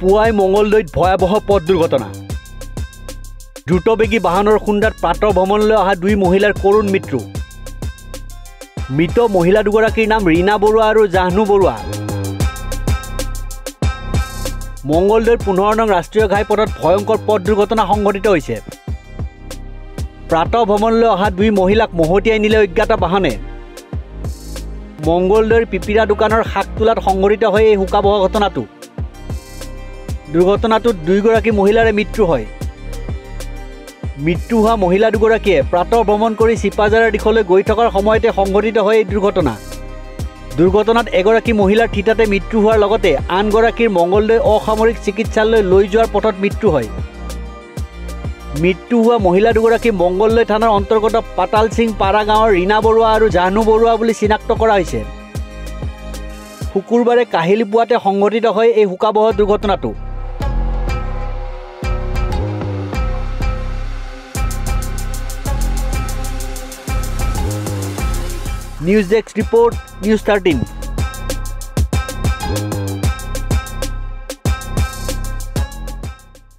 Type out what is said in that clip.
পুৱাই মঙলদৈত ভয়াৱহ পথ দুৰ্ঘটনা। দ্ৰুতবেগী বাহনৰ খুন্দাত প্ৰাতঃ ভ্ৰমণলৈ অহা দুই মহিলাৰ কৰুণ মৃত্যু। মৃত মহিলা দুগৰাকীৰ নাম ৰীণা বৰুৱা আৰু জাহ্নু বৰুৱা। মঙলদৈৰ পোন্ধৰ নং ৰাষ্ট্ৰীয় ঘাইপথত ভয়ংকৰ পথ দুৰ্ঘটনা সংঘটিত হৈছে। প্ৰাতঃ ভ্ৰমণলৈ অহা দুই মহিলাক মহতিয়াই নিলে অজ্ঞাত বাহনে। মংগলদৈৰ পিপিৰা দোকানৰ শাক তোলাত সংঘটিত হয় এই শোকাবহ ঘটনাটো। দুৰ্ঘটনাটোত দুয়োগৰাকী মহিলাৰে মৃত্যু হয়। মৃত্যু হোৱা মহিলা দুগৰাকীয়ে প্ৰাতঃ ভ্ৰমণ কৰি চিপাজাৰৰ দিশলৈ গৈ থকাৰ সময়তে সংঘটিত হয় এই দুৰ্ঘটনা। দুৰ্ঘটনাত এগৰাকী মহিলাৰ থিতাতে মৃত্যু হোৱাৰ লগতে আনগৰাকীৰ মংগলদৈ অসামৰিক চিকিৎসালয়লৈ লৈ যোৱাৰ পথত মৃত্যু হয়। মৃত্যু হোৱা মহিলা দুগৰাকী মংগলদৈ থানাৰ অন্তৰ্গত পাতাল সিং পাৰা গাঁৱৰ ৰীণা বৰুৱা আৰু জাহ্নু বৰুৱা বুলি চিনাক্ত কৰা হৈছে। শুকুৰবাৰে কাহিলী পুৱাতে সংঘটিত হয় এই শোকাবহ দুৰ্ঘটনাটো। Newsdex report, News 13.